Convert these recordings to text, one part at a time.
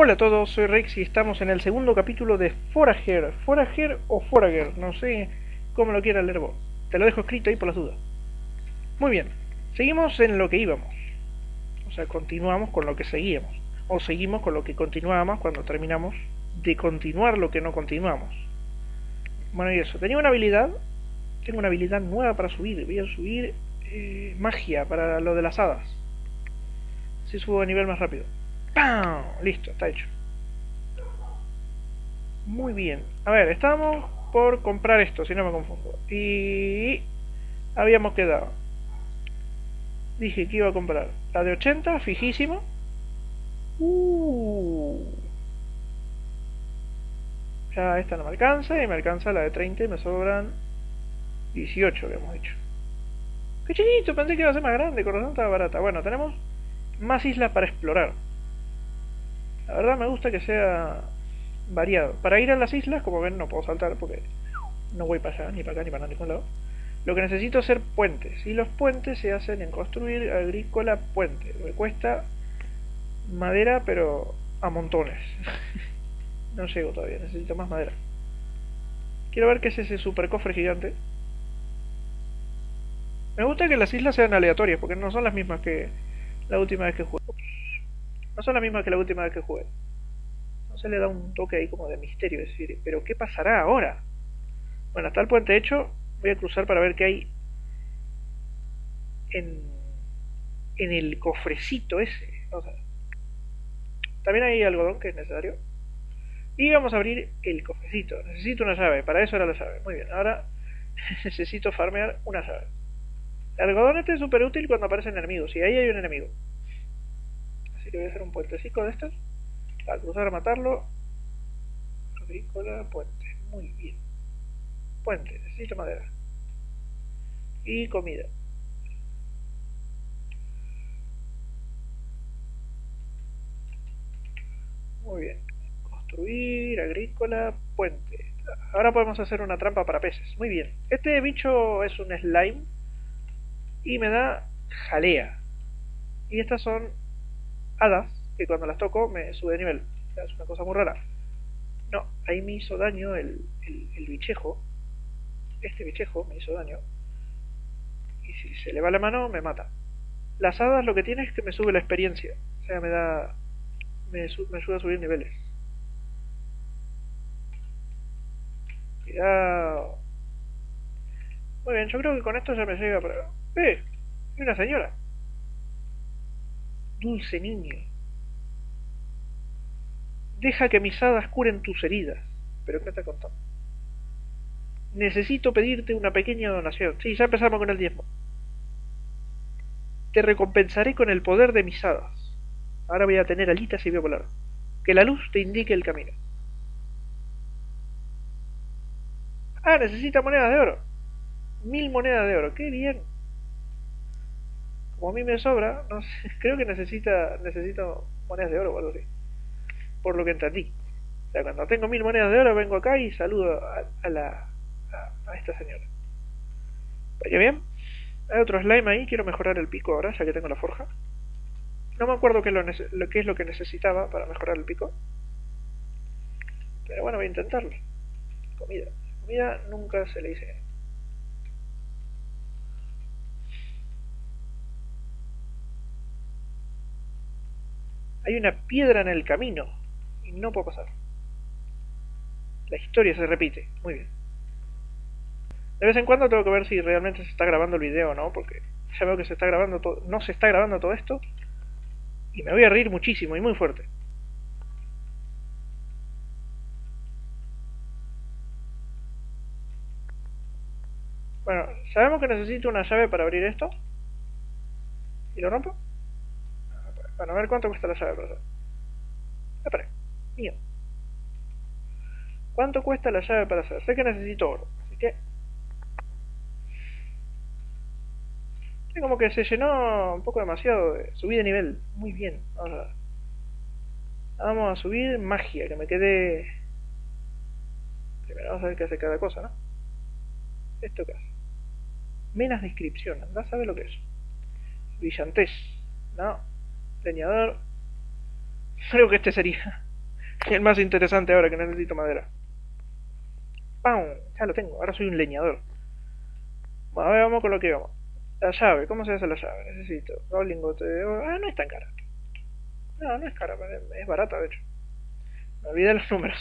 Hola a todos, soy Rex y estamos en el segundo capítulo de Forager. Forager o Forager, no sé cómo lo quiera leer vos. Te lo dejo escrito ahí por las dudas. Muy bien, seguimos en lo que íbamos. O sea, continuamos con lo que seguíamos. O seguimos con lo que continuábamos cuando terminamos de continuar lo que no continuamos. Bueno, y eso. Tenía una habilidad. Tengo una habilidad nueva para subir. Voy a subir eh, magia para lo de las hadas. Si subo de nivel más rápido. Listo, está hecho. Muy bien. A ver, estábamos por comprar esto, si no me confundo. Y habíamos quedado. Dije que iba a comprar la de 80, fijísimo. Uh. Ya esta no me alcanza y me alcanza la de 30 y me sobran 18, habíamos dicho. ¡Qué chiquito! Pensé que iba a ser más grande, con razón estaba barata. Bueno, tenemos más islas para explorar. La verdad me gusta que sea variado. Para ir a las islas, como ven, no puedo saltar porque no voy para allá, ni para acá, ni para ningún lado. Lo que necesito es hacer puentes. Y los puentes se hacen en construir agrícola puente. Me cuesta madera, pero a montones. no llego todavía, necesito más madera. Quiero ver qué es ese super cofre gigante. Me gusta que las islas sean aleatorias, porque no son las mismas que la última vez que jugué. No son las mismas que la última vez que jugué. Se le da un toque ahí como de misterio, es decir, pero ¿qué pasará ahora? Bueno, está el puente hecho, voy a cruzar para ver qué hay en, en el cofrecito ese. también hay algodón que es necesario. Y vamos a abrir el cofrecito. Necesito una llave, para eso era la llave. Muy bien, ahora necesito farmear una llave. El algodón este es súper útil cuando aparecen enemigos. Y ahí hay un enemigo. Así que voy a hacer un puentecito de estos. Para cruzar a matarlo. Agrícola, puente. Muy bien. Puente, necesito madera. Y comida. Muy bien. Construir, agrícola, puente. Ahora podemos hacer una trampa para peces. Muy bien. Este bicho es un slime. Y me da jalea. Y estas son hadas que cuando las toco me sube de nivel. es una cosa muy rara. No, ahí me hizo daño el, el, bichejo. Este bichejo me hizo daño. Y si se le va la mano, me mata. Las hadas lo que tiene es que me sube la experiencia. O sea, me da. Me, me ayuda a subir niveles. Cuidado. Muy bien, yo creo que con esto ya me llega para. ¡Eh! ¡Y una señora! Dulce niño. Deja que mis hadas curen tus heridas. ¿Pero qué te contando? Necesito pedirte una pequeña donación. Sí, ya empezamos con el diezmo. Te recompensaré con el poder de mis hadas. Ahora voy a tener alitas y voy a volar. Que la luz te indique el camino. Ah, necesita monedas de oro. Mil monedas de oro. Qué bien como a mí me sobra, no sé, creo que necesita necesito monedas de oro o algo así. Por lo que entendí. O sea, cuando tengo mil monedas de oro vengo acá y saludo a, esta señora. ¿Vaya bien? Hay otro slime ahí, quiero mejorar el pico ahora, ya que tengo la forja. No me acuerdo qué, que es lo que necesitaba para mejorar el pico. Pero bueno, voy a intentarlo. Comida. Comida nunca se le dice Hay una piedra en el camino y no puedo pasar. La historia se repite. Muy bien. De vez en cuando tengo que ver si realmente se está grabando el video o no, porque ya veo que se está grabando todo, no se está grabando todo esto y me voy a reír muchísimo y muy fuerte. Bueno, sabemos que necesito una llave para abrir esto. ¿Y lo rompo? Bueno, a ver cuánto cuesta la llave para hacer. Espera, mío. ¿Cuánto cuesta la llave para hacer? Sé que necesito oro, así que... Como que se llenó un poco demasiado. De... Subí de nivel. Muy bien. Vamos a, vamos a subir magia, que me quede... Primero vamos a ver qué hace cada cosa, ¿no? ¿Esto qué hace? Menos descripción, anda a lo que es. Brillantez. No, leñador. Creo que este sería. El más interesante ahora que necesito madera. ¡Pam! Ya lo tengo, ahora soy un leñador. Bueno, a ver, vamos con lo que vamos. La llave, ¿cómo se hace la llave? Necesito dos lingotes de oro. Ah, no es tan cara. No, no es cara, es barata de hecho. Me olvidé los números.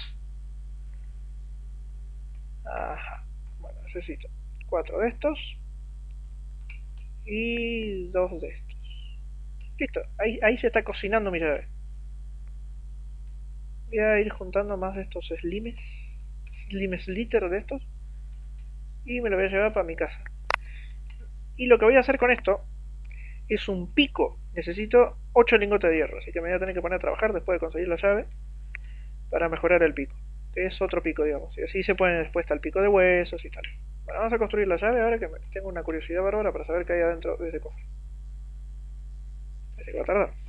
Ajá. Bueno, necesito cuatro de estos. Y dos de estos. Listo, ahí, ahí se está cocinando mi llave. Voy a ir juntando más de estos slimes. Slimes liter de estos. Y me lo voy a llevar para mi casa. Y lo que voy a hacer con esto es un pico. Necesito 8 lingotes de hierro, así que me voy a tener que poner a trabajar después de conseguir la llave para mejorar el pico. Es otro pico, digamos. Y así se pone después el pico de huesos y tal. Bueno, vamos a construir la llave ahora que tengo una curiosidad bárbara para saber qué hay adentro de ese cofre. Que va a tardar.